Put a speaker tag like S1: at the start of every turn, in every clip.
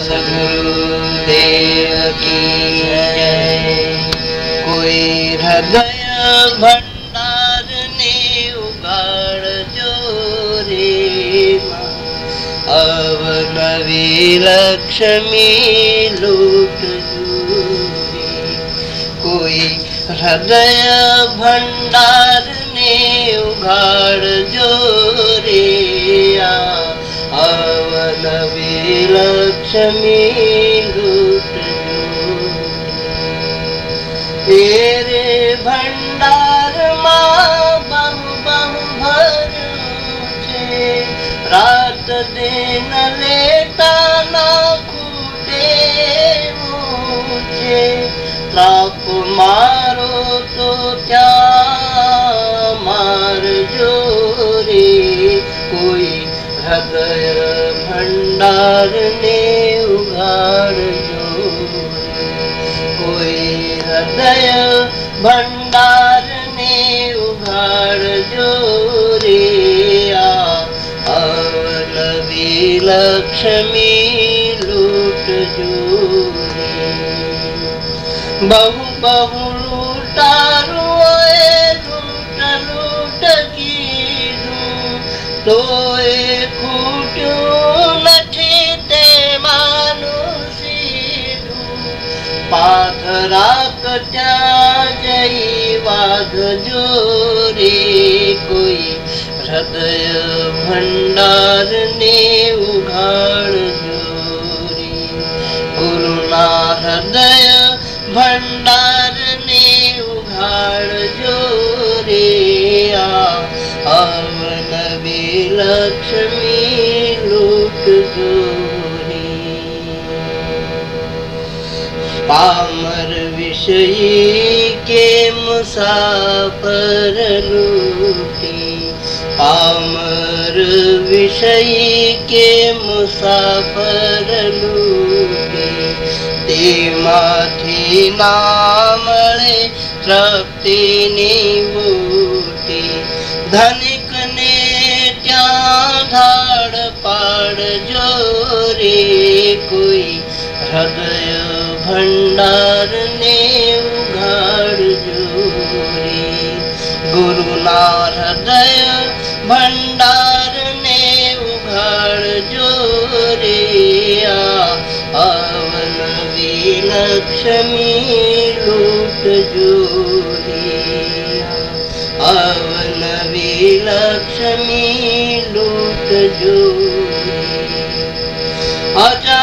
S1: सदगुरुदेव की जय। कोई हृदय भंडार ने उगाड़ जोरी अब नवी लक्ष्मी लूट कोई हृदय भंडार ने उघाड़ जोरिया अवनवी लक्ष्मी લૂટજો તેરે ભંડારમાં બહુ બહુ ભર્યું છે રાત દિન લેતા ના ખૂટે છે તાપ મારો તો ત્યાં મારજો રે કોઈ હૃદય ભંડાર ને हृदय भंडार ने उघाड़ जोरिया अवन लक्ष्मी लूट जोरे बहु बहु लूटारो लूट लूट की तोए खूटो नठी ते मानुषी पा राख त्यागई वाघ जोरी कोई हृदय भंडार ने उघाड़ जोरी। गुरुना हृदय भंडार ने उघाड़ जोरी। आ अवन लक्ष्मी પામર વિષયી કે મુસાફર લૂટી પામર વિષયી કે મુસાફર લૂટી તેમાંથી ના મળે તૃપ્તિની બૂટી ધનિકને ત્યાં ધાડ પાડજો રે કોઈ હૃદય भंडार ने घर जो गुरूल हृदय भंडार नेघर जो रेया अवनी लक्ष्मी लूट जोरिया अवन अवनी लक्ष्मी लूट जोरी अजा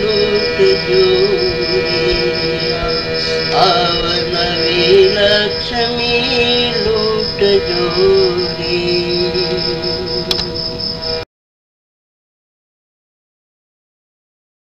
S1: लूट जोरिया आवनवे लमी लूट जोरि